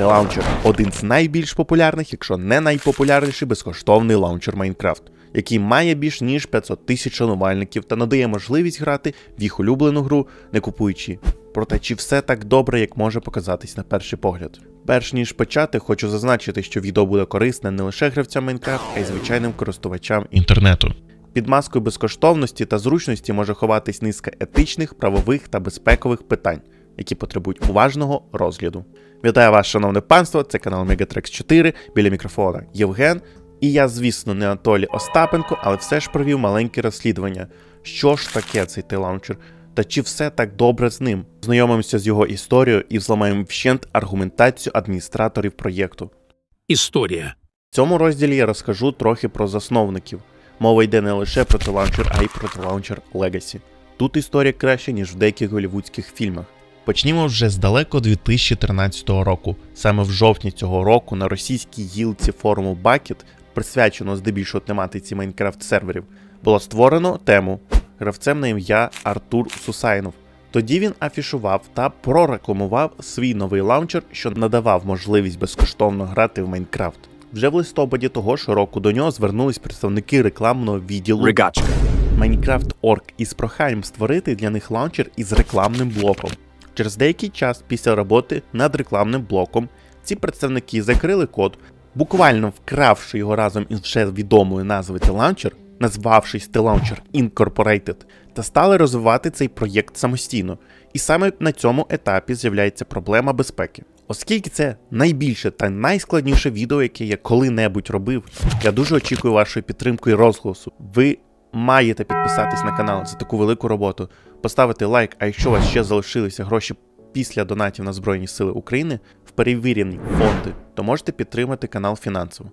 T-Launcher – один з найбільш популярних, якщо не найпопулярніший безкоштовний лаунчер Майнкрафт, який має більш ніж 500 тисяч шанувальників та надає можливість грати в їх улюблену гру, не купуючи. Проте чи все так добре, як може показатись на перший погляд? Перш ніж почати, хочу зазначити, що відео буде корисне не лише гравцям Майнкрафт, а й звичайним користувачам інтернету. Під маскою безкоштовності та зручності може ховатись низка етичних, правових та безпекових питань, які потребують уважного розгляду. Вітаю вас, шановне панство! Це канал Megatrex 4 біля мікрофона Євген. І я, звісно, не Анатолій Остапенко, але все ж провів маленьке розслідування. Що ж таке цей T-Launcher? Та чи все так добре з ним? Знайомимося з його історією і взламаємо вщент аргументацію адміністраторів проєкту. Історія. В цьому розділі я розкажу трохи про засновників. Мова йде не лише про T-Launcher, а й про T-Launcher Legacy. Тут історія краще, ніж в деяких голівудських фільмах. Почнімо вже з далеко 2013 року. Саме в жовтні цього року на російській гілці форуму Bukkit, присвячено здебільшого тематиці Майнкрафт серверів, було створено тему гравцем на ім'я Артур Сусайнов. Тоді він афішував та прорекламував свій новий лаунчер, що надавав можливість безкоштовно грати в Майнкрафт. Вже в листопаді того ж року до нього звернулись представники рекламного відділу Ригачка. Minecraft.org із проханням створити для них лаунчер із рекламним блоком. Через деякий час після роботи над рекламним блоком ці представники закрили код, буквально вкравши його разом із вже відомою назвою T-Launcher, назвавшись T-Launcher Incorporated, та стали розвивати цей проєкт самостійно. І саме на цьому етапі з'являється проблема безпеки. Оскільки це найбільше та найскладніше відео, яке я коли-небудь робив, я дуже очікую вашої підтримки і розголосу. Ви маєте підписатись на канал за таку велику роботу, поставити лайк, а якщо у вас ще залишилися гроші після донатів на Збройні Сили України в перевірені фонди, то можете підтримати канал фінансово.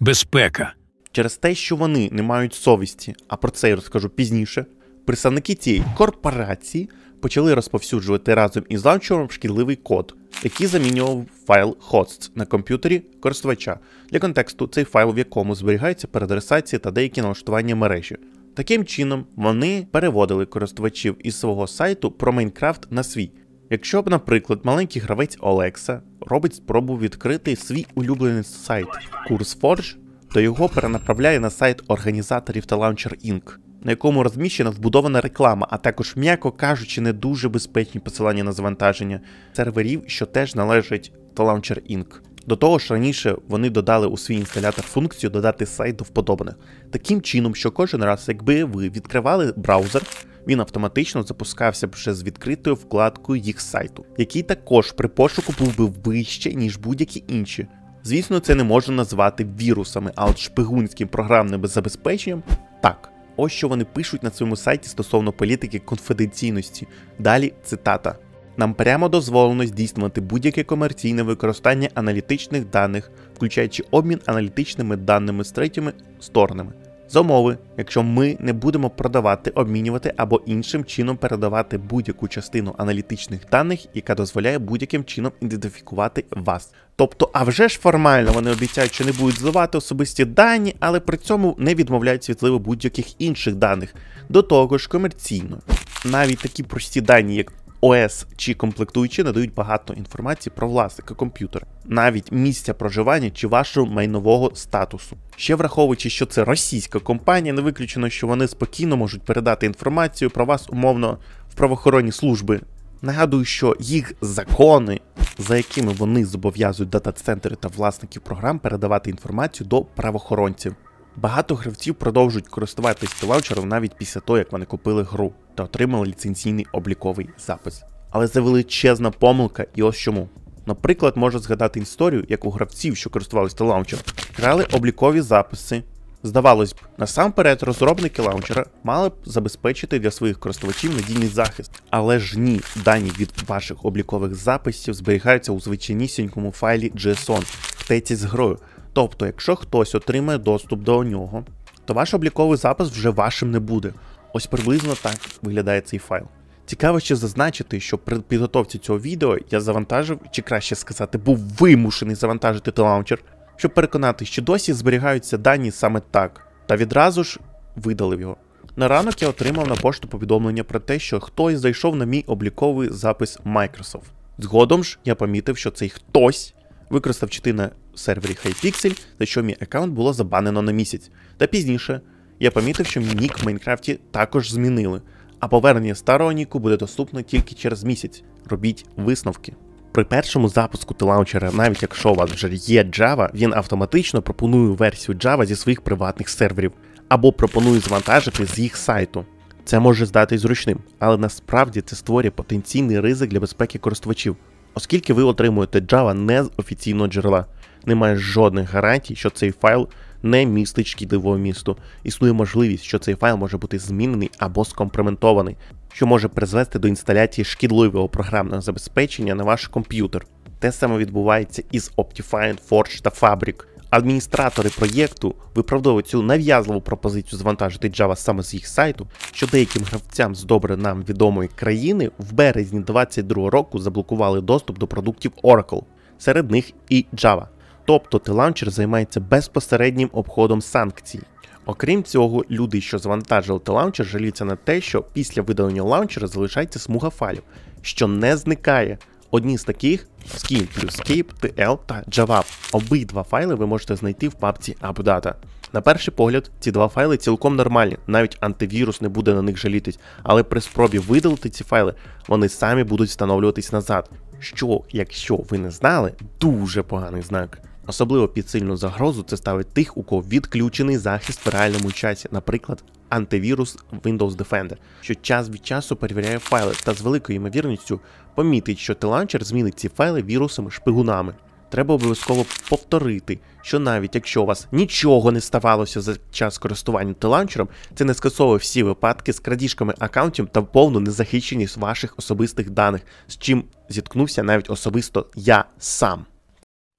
Безпека. Через те, що вони не мають совісті, а про це я розкажу пізніше, представники цієї корпорації почали розповсюджувати разом із лаунчером шкідливий код, який замінював файл hosts на комп'ютері користувача. Для контексту, цей файл, в якому зберігаються переадресації та деякі налаштування мережі. Таким чином, вони переводили користувачів із свого сайту про Майнкрафт на свій. Якщо б, наприклад, маленький гравець Олекса робить спробу відкрити свій улюблений сайт CourseForge, то його перенаправляє на сайт організаторів та Launcher Inc., на якому розміщена вбудована реклама, а також, м'яко кажучи, не дуже безпечні посилання на завантаження серверів, що теж належать Launcher Inc. До того ж, раніше вони додали у свій інсталятор функцію додати сайт до вподобаних. Таким чином, що кожен раз, якби ви відкривали браузер, він автоматично запускався б вже з відкритою вкладкою їх сайту, який також при пошуку був би вище, ніж будь-які інші. Звісно, це не можна назвати вірусами, а от шпигунським програмним забезпеченням так. Ось що вони пишуть на своєму сайті стосовно політики конфіденційності. Далі цитата. Нам прямо дозволено здійснювати будь-яке комерційне використання аналітичних даних, включаючи обмін аналітичними даними з третіми сторонами. За умови, якщо ми не будемо продавати, обмінювати або іншим чином передавати будь-яку частину аналітичних даних, яка дозволяє будь-яким чином ідентифікувати вас. Тобто, а вже ж формально вони обіцяють, що не будуть зливати особисті дані, але при цьому не відмовляють від зливу будь-яких інших даних. До того ж, комерційно. Навіть такі прості дані, як ОС чи комплектуючі надають багато інформації про власника комп'ютера, навіть місця проживання чи вашого майнового статусу. Ще враховуючи, що це російська компанія, не виключено, що вони спокійно можуть передати інформацію про вас умовно в правоохоронні служби. Нагадую, що їх закони, за якими вони зобов'язують дата-центри та власників програм передавати інформацію до правоохоронців. Багато гравців продовжують користуватись лаунчером навіть після того, як вони купили гру та отримали ліцензійний обліковий запис. Але це величезна помилка, і ось чому. Наприклад, можу згадати історію, як у гравців, що користувалися лаунчером, крали облікові записи. Здавалось б, насамперед розробники лаунчера мали б забезпечити для своїх користувачів надійний захист. Але ж ні, дані від ваших облікових записів зберігаються у звичайнісінькому файлі JSON в теці з грою. Тобто, якщо хтось отримає доступ до нього, то ваш обліковий запис вже вашим не буде. Ось приблизно так виглядає цей файл. Цікаво ще зазначити, що при підготовці цього відео я завантажив, чи краще сказати, був вимушений завантажити телаунчер, щоб переконати, що досі зберігаються дані саме так, та відразу ж видалив його. На ранок я отримав на пошту повідомлення про те, що хтось зайшов на мій обліковий запис Microsoft. Згодом ж я помітив, що цей хтось використав чити на сервері Hypixel, за що мій аккаунт було забанено на місяць. Та пізніше я помітив, що мій нік в Майнкрафті також змінили, а повернення старого ніку буде доступно тільки через місяць. Робіть висновки. При першому запуску телаунчера, навіть якщо у вас вже є Java, він автоматично пропонує версію Java зі своїх приватних серверів або пропонує завантажити з їх сайту. Це може здатись зручним, але насправді це створює потенційний ризик для безпеки користувачів, оскільки ви отримуєте Java не з офіційного джерела. Немає жодних гарантій, що цей файл не містить шкідливого місту. Існує можливість, що цей файл може бути змінений або скомпроментований, що може призвести до інсталяції шкідливого програмного забезпечення на ваш комп'ютер. Те саме відбувається із Optifine, Forge та Fabric. Адміністратори проєкту виправдовують цю нав'язливу пропозицію завантажити Java саме з їх сайту, що деяким гравцям з добре нам відомої країни в березні 2022 року заблокували доступ до продуктів Oracle, серед них і Java. Тобто T-Launcher займається безпосереднім обходом санкцій. Окрім цього, люди, що завантажили T-Launcher, жаліються на те, що після видалення лаунчера залишається смуга файлів, що не зникає. Одні з таких Skin плюс Cape, TL та Java. Обидва файли ви можете знайти в папці AppData. На перший погляд, ці два файли цілком нормальні, навіть антивірус не буде на них жалітись, але при спробі видалити ці файли, вони самі будуть встановлюватись назад. Що, якщо ви не знали, дуже поганий знак. Особливо під сильну загрозу це ставить тих, у кого відключений захист в реальному часі, наприклад, антивірус Windows Defender, що час від часу перевіряє файли та з великою ймовірністю помітить, що теланчер змінить ці файли вірусами-шпигунами. Треба обов'язково повторити, що навіть якщо у вас нічого не ставалося за час користування теланчером, це не скасовує всі випадки з крадіжками аккаунтів та повну незахищеність ваших особистих даних, з чим зіткнувся навіть особисто я сам.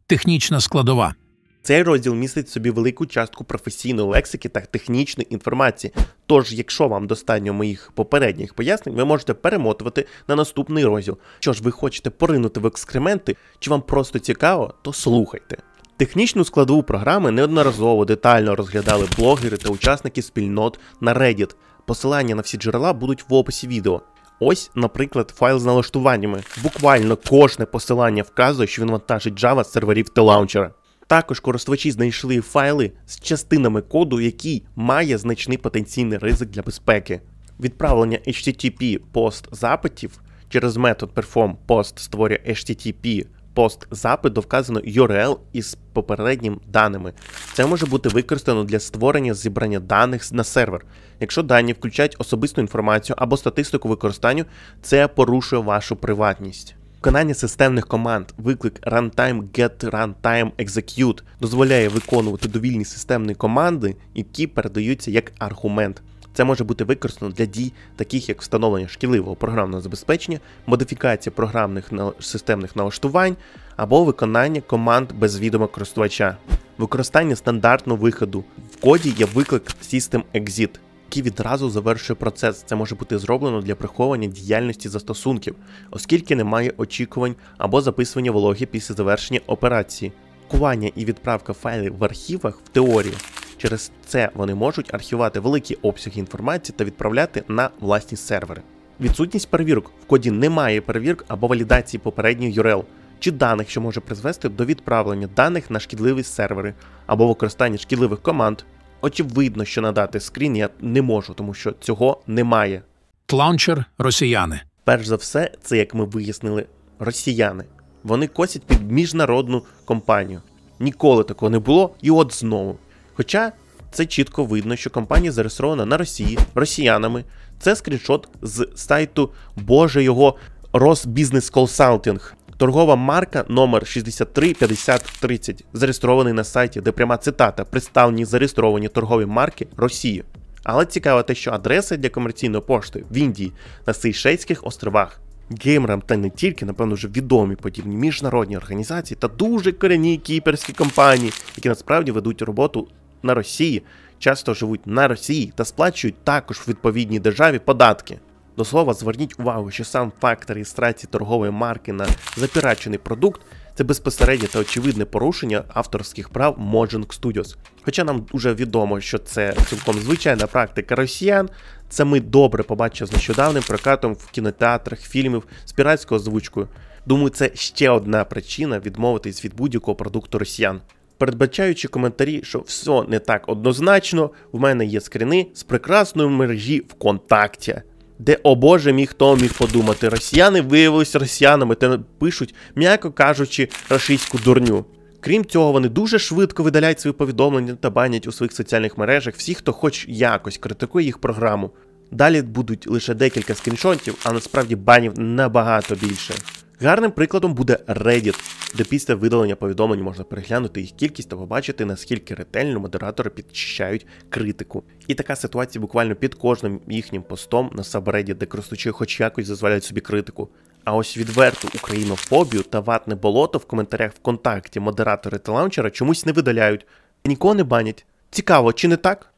Технічна складова. Цей розділ містить в собі велику частку професійної лексики та технічної інформації. Тож, якщо вам достатньо моїх попередніх пояснень, ви можете перемотувати на наступний розділ. Що ж ви хочете поринути в екскременти, чи вам просто цікаво, то слухайте. Технічну складову програми неодноразово детально розглядали блогери та учасники спільнот на Reddit. Посилання на всі джерела будуть в описі відео. Ось, наприклад, файл з налаштуваннями. Буквально кожне посилання вказує, що він вантажить Java з серверів телаунчера. Також користувачі знайшли файли з частинами коду, який має значний потенційний ризик для безпеки. Відправлення HTTP пост запитів через метод perform post створює HTTP пост запит до вказаного URL із попередніми даними. Це може бути використано для створення зібрання даних на сервер. Якщо дані включають особисту інформацію або статистику використання, це порушує вашу приватність. Виконання системних команд, виклик runtime get runtime execute дозволяє виконувати довільні системні команди, які передаються як аргумент. Це може бути використано для дій, таких як встановлення шкідливого програмного забезпечення, модифікація програмних системних налаштувань або виконання команд без відома користувача. Використання стандартного виходу в коді є виклик System Exit, який відразу завершує процес. Це може бути зроблено для приховування діяльності застосунків, оскільки немає очікувань або записування вологи після завершення операції. Кування і відправка файлів в архівах в теорії. Через це вони можуть архівувати великі обсяги інформації та відправляти на власні сервери. Відсутність перевірок в коді немає перевірок або валідації попередніх URL чи даних, що може призвести до відправлення даних на шкідливі сервери або використання шкідливих команд. Очевидно, що надати скрін я не можу, тому що цього немає. Тлаунчер росіяни. Перш за все, це як ми вияснили, росіяни. Вони косять під міжнародну компанію. Ніколи такого не було, і от знову. Хоча це чітко видно, що компанія зареєстрована на Росії росіянами. Це скріншот з сайту Боже його Росбізнес Консалтинг. Торгова марка номер 635030, зареєстрований на сайті, де пряма цитата представлені зареєстровані торгові марки Росії. Але цікаво те, що адреса для комерційної пошти в Індії на Сейшельських островах. Геймерам та не тільки, напевно, вже відомі подібні міжнародні організації та дуже корінні кіперські компанії, які насправді ведуть роботу на Росії, часто живуть на Росії та сплачують також в відповідній державі податки. До слова, зверніть увагу, що сам факт реєстрації торгової марки на запірачений продукт Це безпосереднє та очевидне порушення авторських прав Mojang Studios. Хоча нам вже відомо, що це цілком звичайна практика росіян, це ми добре побачили з нещодавним прокатом в кінотеатрах фільмів з піратською озвучкою. Думаю, це ще одна причина відмовитись від будь-якого продукту росіян. Передбачаючи коментарі, що все не так однозначно, в мене є скріни з прекрасної мережі ВКонтакті, де, о Боже, мій хто міг подумати, росіяни виявилися росіянами та пишуть, м'яко кажучи, рашистську дурню. Крім цього, вони дуже швидко видаляють свої повідомлення та банять у своїх соціальних мережах всіх, хто хоч якось критикує їх програму. Далі будуть лише декілька скріншотів, а насправді банів набагато більше. Гарним прикладом буде Reddit, де після видалення повідомлень можна переглянути їх кількість та побачити, наскільки ретельно модератори підчищають критику. І така ситуація буквально під кожним їхнім постом на сабредді, де користувачі хоч якось дозволяють собі критику. А ось відверту українофобію та ватне болото в коментарях ВКонтакті модератори тлаунчера чомусь не видаляють, нікого не банять. Цікаво, чи не так?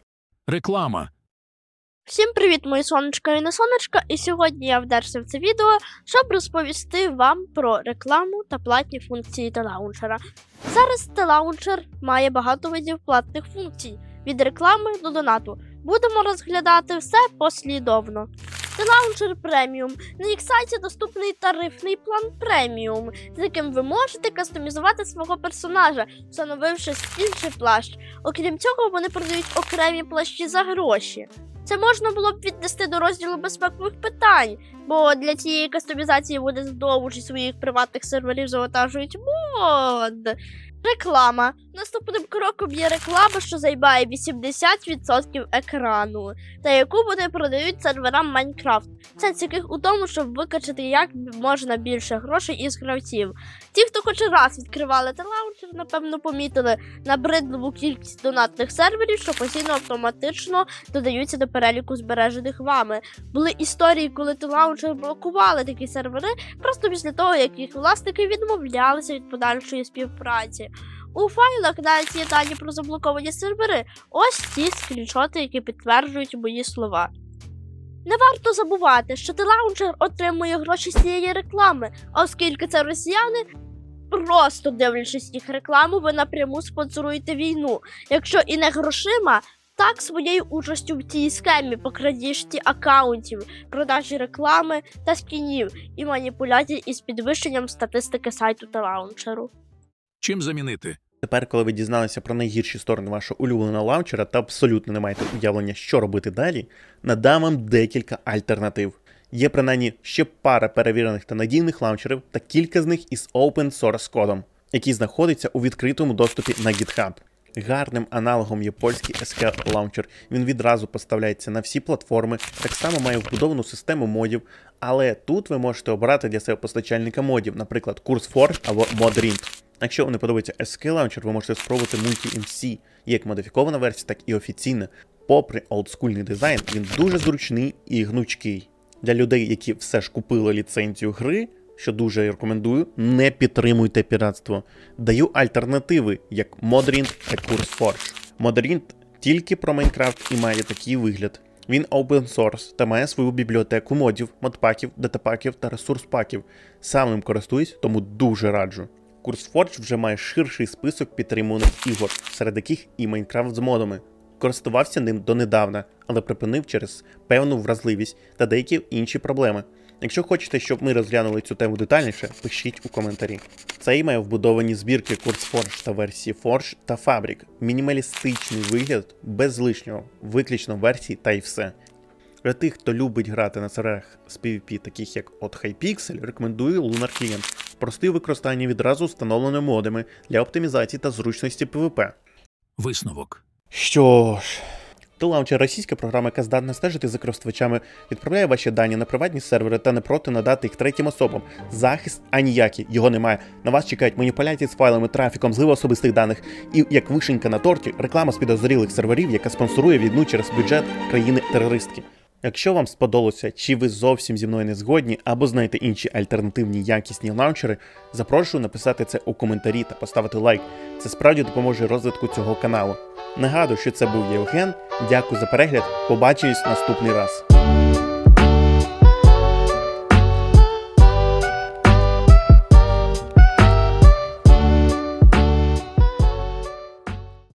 Реклама. Всім привіт, мої сонечка і не сонечка, і сьогодні я вдерся в це відео, щоб розповісти вам про рекламу та платні функції телаунчера. Зараз телаунчер має багато видів платних функцій від реклами до донату. Будемо розглядати все послідовно. Телаунчер преміум. На їх сайті доступний тарифний план преміум, з яким ви можете кастомізувати свого персонажа, встановивши інший плащ. Окрім цього, вони продають окремі плащі за гроші. Це можна було б віднести до розділу безпекових питань, бо для цієї кастомізації вони знову ж своїх приватних серверів завантажують мод. Реклама. Наступним кроком є реклама, що займає 80% екрану, та яку вони продають серверам Майнкрафт. Сенс яких у тому, щоб викачати як можна більше грошей із гравців. Ті, хто хоч раз відкривали телаунчер, напевно, помітили набридливу кількість донатних серверів, що постійно автоматично додаються до переліку збережених вами. Були історії, коли TLauncher блокували такі сервери просто після того, як їх власники відмовлялися від подальшої співпраці. У файлах навіть є дані про заблоковані сервери. Ось ті скріншоти, які підтверджують мої слова. Не варто забувати, що TLauncher отримує гроші з цієї реклами, оскільки це росіяни, просто дивлячись їх рекламу, ви напряму спонсоруєте війну. Якщо і не грошима, так своєю участю в цій схемі по крадіжці акаунтів, продажі реклами та скінів і маніпуляцій із підвищенням статистики сайту та лаунчеру. Чим замінити? Тепер, коли ви дізналися про найгірші сторони вашого улюбленого лаунчера та абсолютно не маєте уявлення, що робити далі, надам вам декілька альтернатив. Є принаймні ще пара перевірених та надійних лаунчерів та кілька з них із open source кодом, який знаходиться у відкритому доступі на GitHub. Гарним аналогом є польський SK Launcher. Він відразу поставляється на всі платформи, так само має вбудовану систему модів, але тут ви можете обрати для себе постачальника модів, наприклад, CurseForge або Modrinth. Якщо вам не подобається SK Launcher, ви можете спробувати MultiMC, як модифікована версія, так і офіційна. Попри олдскульний дизайн, він дуже зручний і гнучкий. Для людей, які все ж купили ліцензію гри, що дуже рекомендую, не підтримуйте піратство. Даю альтернативи, як Modrint та CurseForge. Modrint тільки про Майнкрафт і має такий вигляд. Він open source та має свою бібліотеку модів, модпаків, датапаків та ресурс-паків. Сам ним користуюсь, тому дуже раджу. CurseForge вже має ширший список підтримуваних ігор, серед яких і Майнкрафт з модами. Користувався ним донедавна, але припинив через певну вразливість та деякі інші проблеми. Якщо хочете, щоб ми розглянули цю тему детальніше, пишіть у коментарі. Цей має вбудовані збірки CurseForge та версії Forge та Fabric, мінімалістичний вигляд, без лишнього, виключно версії та й все. Для тих, хто любить грати на серверах з PvP, таких як от Hypixel, рекомендую Lunar Client. Простий використання відразу встановленими модами для оптимізації та зручності PvP. Висновок. Що ж, TLauncher російська програма, яка здатна стежити за користувачами, відправляє ваші дані на приватні сервери та не проти надати їх третім особам. Захист аніякий, його немає. На вас чекають маніпуляції з файлами, трафіком, злив особистих даних і як вишенька на торті, реклама з підозрілих серверів, яка спонсорує війну через бюджет країни-терористки. Якщо вам сподобалося, чи ви зовсім зі мною не згодні, або знаєте інші альтернативні якісні лаунчери, запрошую написати це у коментарі та поставити лайк. Це справді допоможе розвитку цього каналу. Нагадую, що це був Євген. Дякую за перегляд. Побачимось наступний раз.